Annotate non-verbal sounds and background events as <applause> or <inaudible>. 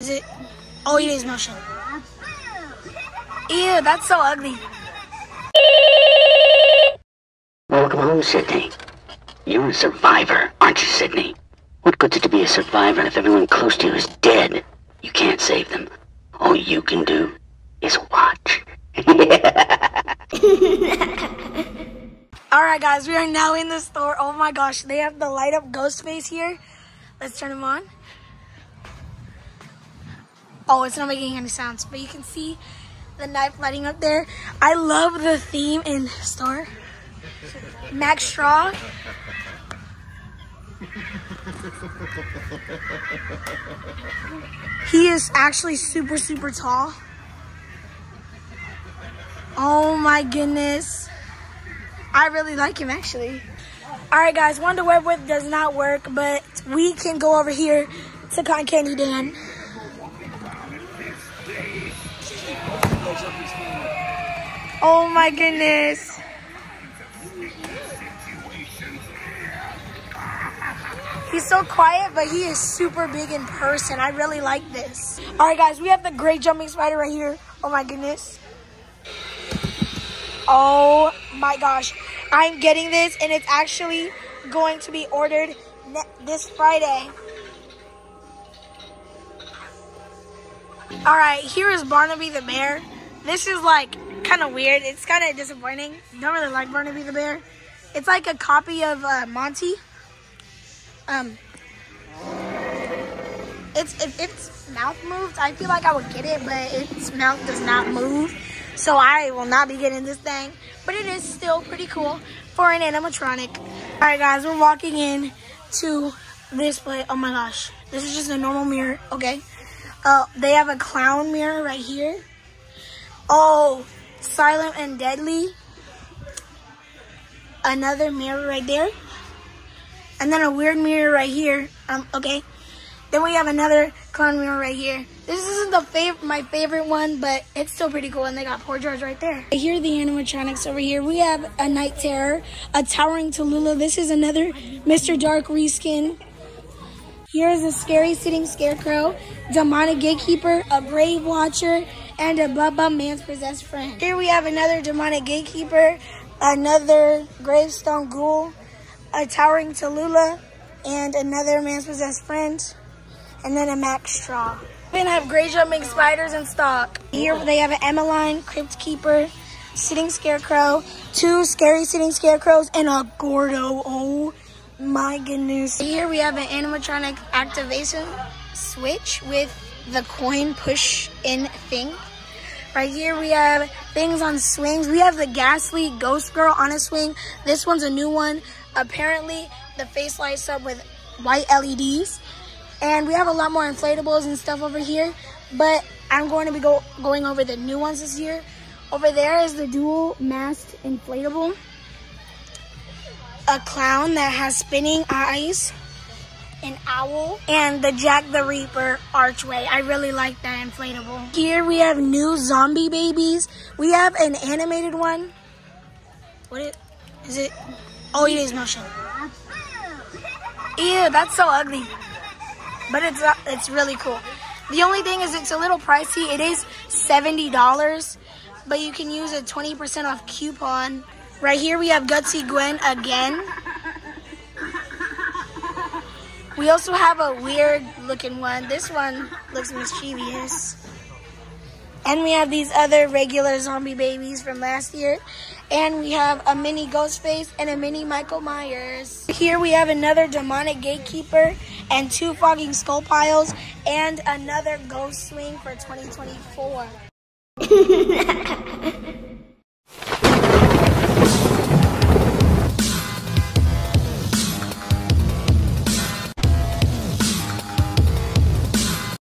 Is it? Oh, it is motion. Ew, that's so ugly. Welcome home, Sydney. You're a survivor, aren't you, Sydney? What good's it to be a survivor if everyone close to you is dead? You can't save them. All you can do is watch. <laughs> Alright guys, we are now in the store. Oh my gosh, they have the light up ghost face here. Let's turn them on. Oh, it's not making any sounds, but you can see the knife lighting up there. I love the theme in Star. Max Straw. He is actually super, super tall. Oh my goodness. I really like him actually. All right, guys, Wonder Web Whip does not work, but we can go over here to Cotton Candy Dan. Oh my goodness. He's so quiet, but he is super big in person. I really like this. All right, guys, we have the great jumping spider right here. Oh my goodness. Oh my gosh. I'm getting this, and it's actually going to be ordered this Friday. All right, here is Barnaby the bear. This is like kind of weird. It's kind of disappointing. Don't really like Barnaby the bear. It's like a copy of uh, Monty. Um, it's if its mouth moved, I feel like I would get it, but its mouth does not move. So I will not be getting this thing, but it is still pretty cool for an animatronic. All right, guys, we're walking in to this place. Oh my gosh, this is just a normal mirror. Okay, uh, they have a clown mirror right here. Oh, silent and deadly. Another mirror right there. And then a weird mirror right here. Um, okay. Then we have another clown mirror right here. This isn't the fav my favorite one, but it's still pretty cool. And they got poor George right there. Here are the animatronics over here. We have a Night Terror, a Towering Tallulah. This is another Mr. Dark reskin. Here's a Scary Sitting Scarecrow, Demonic Gatekeeper, a Brave Watcher, and a Bubba Man's Possessed Friend. Here we have another Demonic Gatekeeper, another Gravestone Ghoul, a Towering Tallulah, and another Man's Possessed Friend and then a Max Straw. We have Grey Jumping Spiders in stock. Here they have an Emmeline, Crypt Keeper, Sitting Scarecrow, two Scary Sitting Scarecrows, and a Gordo. Oh my goodness. Here we have an animatronic activation switch with the coin push in thing. Right here we have things on swings. We have the Ghastly Ghost Girl on a swing. This one's a new one. Apparently the face lights up with white LEDs. And we have a lot more inflatables and stuff over here. But I'm going to be go going over the new ones this year. Over there is the dual mast inflatable. A clown that has spinning eyes. An owl. And the Jack the Reaper archway. I really like that inflatable. Here we have new zombie babies. We have an animated one. What it, is it? Oh, it is motion. Ew, that's so ugly but it's uh, it's really cool. The only thing is it's a little pricey. It is $70, but you can use a 20% off coupon. Right here we have Gutsy Gwen again. We also have a weird looking one. This one looks mischievous. And we have these other regular zombie babies from last year. And we have a mini Ghostface and a mini Michael Myers. Here we have another demonic gatekeeper and two fogging skull piles and another ghost swing for 2024. <laughs>